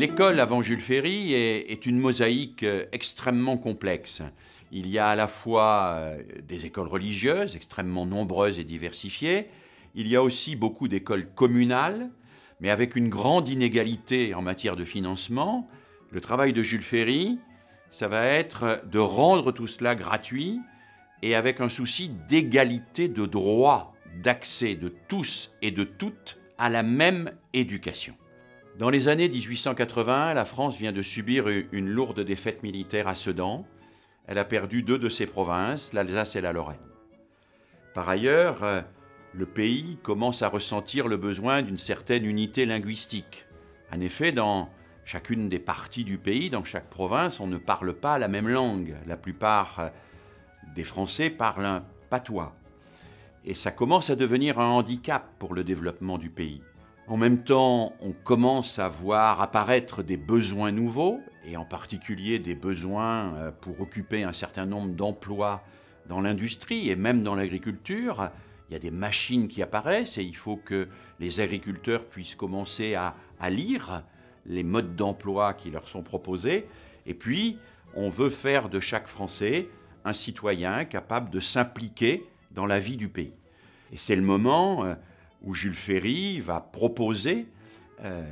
L'école avant Jules Ferry est, une mosaïque extrêmement complexe. Il y a à la fois des écoles religieuses extrêmement nombreuses et diversifiées, il y a aussi beaucoup d'écoles communales, mais avec une grande inégalité en matière de financement. Le travail de Jules Ferry, ça va être de rendre tout cela gratuit et avec un souci d'égalité de droit, d'accès de tous et de toutes à la même éducation. Dans les années 1880, la France vient de subir une lourde défaite militaire à Sedan. Elle a perdu deux de ses provinces, l'Alsace et la Lorraine. Par ailleurs, le pays commence à ressentir le besoin d'une certaine unité linguistique. En effet, dans chacune des parties du pays, dans chaque province, on ne parle pas la même langue. La plupart des Français parlent un patois. Et ça commence à devenir un handicap pour le développement du pays. En même temps, on commence à voir apparaître des besoins nouveaux, et en particulier des besoins euh, pour occuper un certain nombre d'emplois dans l'industrie et même dans l'agriculture, il y a des machines qui apparaissent et il faut que les agriculteurs puissent commencer à, lire les modes d'emploi qui leur sont proposés. Et puis, on veut faire de chaque Français un citoyen capable de s'impliquer dans la vie du pays. Et c'est le moment euh, où Jules Ferry va proposer euh,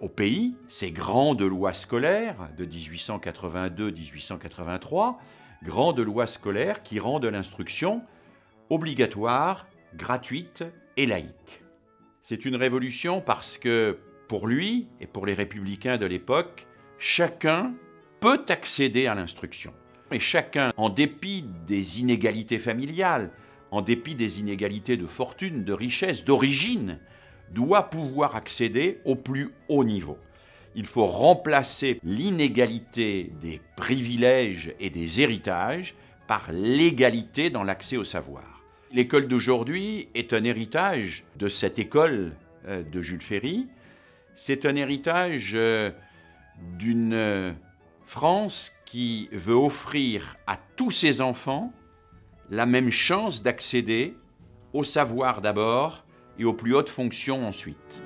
au pays ces grandes lois scolaires de 1882-1883, grandes lois scolaires qui rendent l'instruction obligatoire, gratuite et laïque. C'est une révolution parce que pour lui et pour les républicains de l'époque, chacun peut accéder à l'instruction. Et chacun, en dépit des inégalités familiales, en dépit des inégalités de fortune, de richesse, d'origine, doit pouvoir accéder au plus haut niveau. Il faut remplacer l'inégalité des privilèges et des héritages par l'égalité dans l'accès au savoir. L'école d'aujourd'hui est un héritage de cette école euh, de Jules Ferry. C'est un héritage euh, d'une euh, France qui veut offrir à tous ses enfants la même chance d'accéder au savoir d'abord et aux plus hautes fonctions ensuite.